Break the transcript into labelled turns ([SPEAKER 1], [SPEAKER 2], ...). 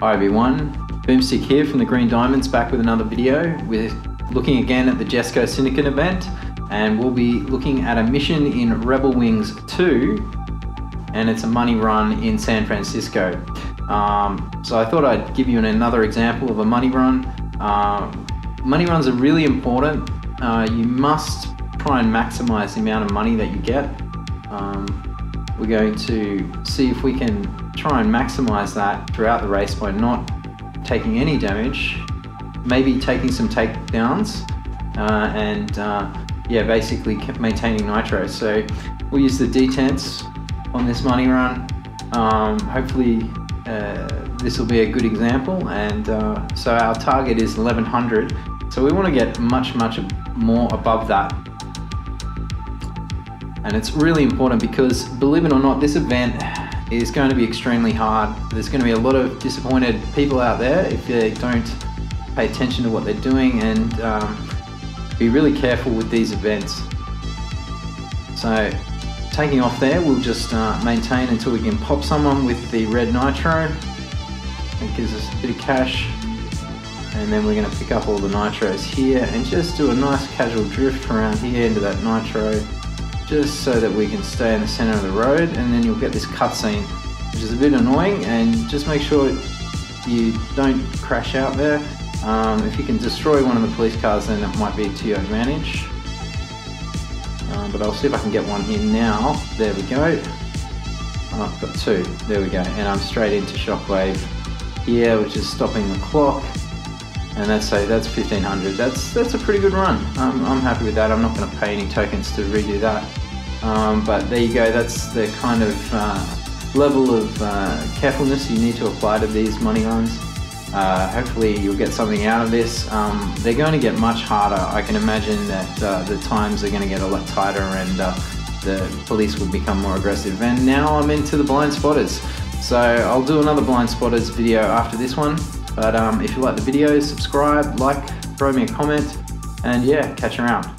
[SPEAKER 1] Hi everyone, Boomstick here from the Green Diamonds back with another video. We're looking again at the Jesko Syndicate event and we'll be looking at a mission in Rebel Wings 2 and it's a money run in San Francisco. Um, so I thought I'd give you another example of a money run. Um, money runs are really important. Uh, you must try and maximize the amount of money that you get. Um, we're going to see if we can try and maximize that throughout the race by not taking any damage, maybe taking some takedowns, uh, and uh, yeah, basically maintaining nitro. So we'll use the E-Tense on this money run. Um, hopefully uh, this will be a good example. And uh, so our target is 1100. So we want to get much, much more above that. And it's really important because believe it or not, this event is going to be extremely hard. There's going to be a lot of disappointed people out there if they don't pay attention to what they're doing and um, be really careful with these events. So taking off there, we'll just uh, maintain until we can pop someone with the red nitro. It gives us a bit of cash. And then we're going to pick up all the nitros here and just do a nice casual drift around here into that nitro just so that we can stay in the center of the road and then you'll get this cutscene which is a bit annoying and just make sure you don't crash out there. Um, if you can destroy one of the police cars then it might be to your advantage. Um, but I'll see if I can get one here now. There we go. Oh, I've got two. There we go. And I'm straight into Shockwave here, which is stopping the clock. And that's say that's 1500. That's that's a pretty good run. Um, I'm happy with that. I'm not going to pay any tokens to redo that. Um, but there you go, that's the kind of uh, level of uh, carefulness you need to apply to these money runs. Uh, hopefully you'll get something out of this. Um, they're going to get much harder. I can imagine that uh, the times are going to get a lot tighter and uh, the police will become more aggressive. And now I'm into the blind spotters. So I'll do another blind spotters video after this one. But um, if you like the video, subscribe, like, throw me a comment, and yeah, catch you around.